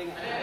everything.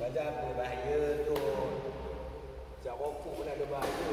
Baca apa bahaya tu. Cak rokok pun ada bahaya.